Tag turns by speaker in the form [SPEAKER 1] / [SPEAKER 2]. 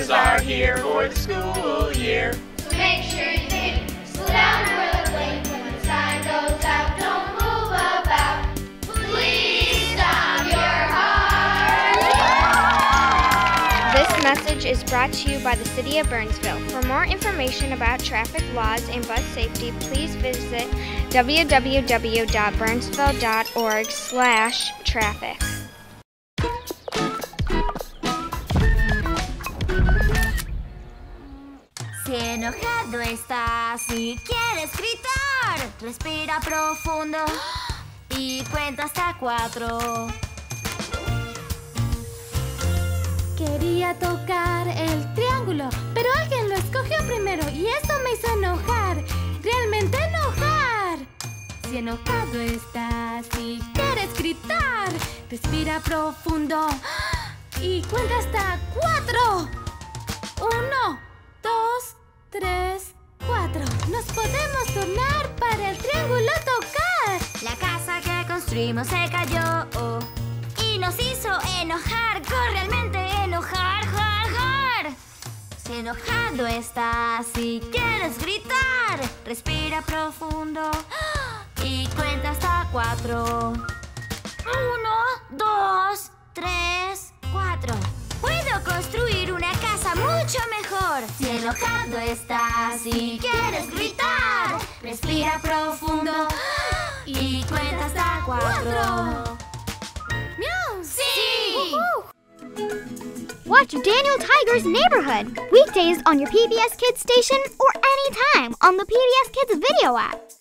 [SPEAKER 1] buses are here for the school year.
[SPEAKER 2] So make sure you think, slow down or the blink when the sign goes out. Don't move about. Please stop your heart.
[SPEAKER 3] This message is brought to you by the City of Burnsville. For more information about traffic laws and bus safety, please visit www.burnsville.org/traffic.
[SPEAKER 4] Si enojado estás y quieres gritar, respira profundo y cuenta hasta cuatro.
[SPEAKER 5] Quería tocar el triángulo, pero alguien lo escogió primero y eso me hizo enojar. Realmente enojar. Si enojado estás y quieres gritar, respira profundo y cuenta hasta cuatro.
[SPEAKER 4] Construimos se cayó y nos hizo enojar, realmente enojar, jar, jar. Si enojado estás y quieres gritar, respira profundo y cuenta hasta cuatro. Uno, dos, tres, cuatro. Puedo construir una casa mucho mejor. Si enojado estás y quieres gritar, respira profundo y cuenta hasta cuatro. ¡Sí!
[SPEAKER 6] Watch Daniel Tiger's Neighborhood weekdays on your PBS Kids station or anytime on the PBS Kids video app.